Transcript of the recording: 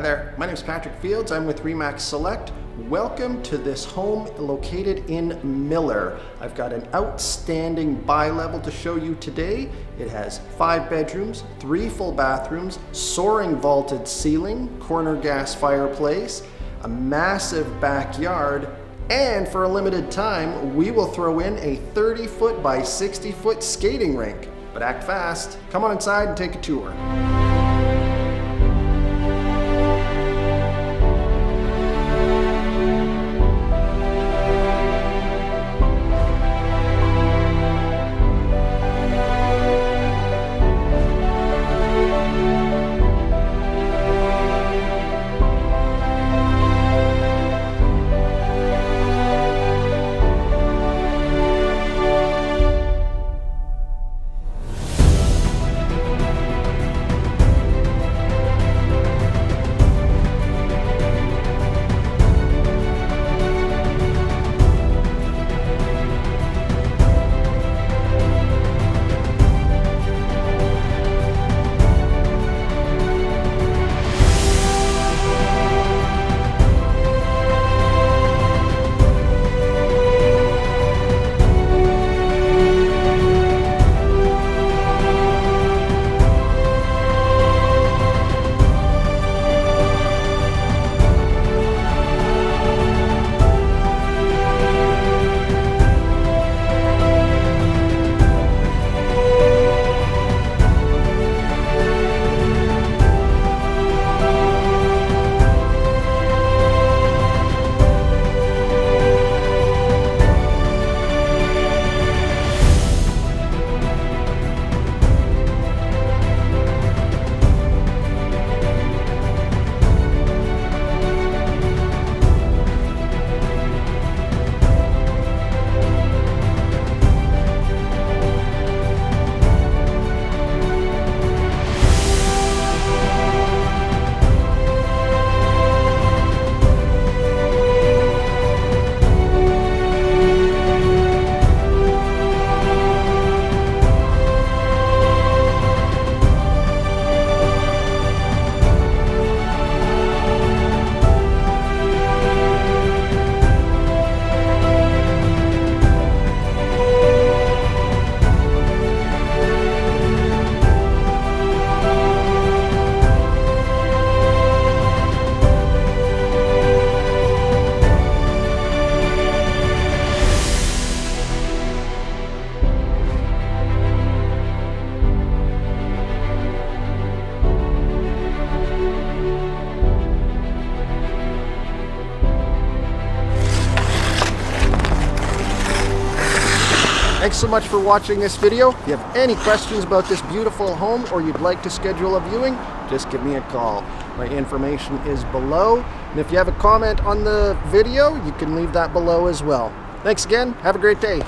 Hi there, my name is Patrick Fields. I'm with Remax Select. Welcome to this home located in Miller. I've got an outstanding bi-level to show you today. It has five bedrooms, three full bathrooms, soaring vaulted ceiling, corner gas fireplace, a massive backyard, and for a limited time, we will throw in a 30 foot by 60 foot skating rink. But act fast, come on inside and take a tour. Thanks so much for watching this video. If you have any questions about this beautiful home or you'd like to schedule a viewing, just give me a call. My information is below. And if you have a comment on the video, you can leave that below as well. Thanks again. Have a great day.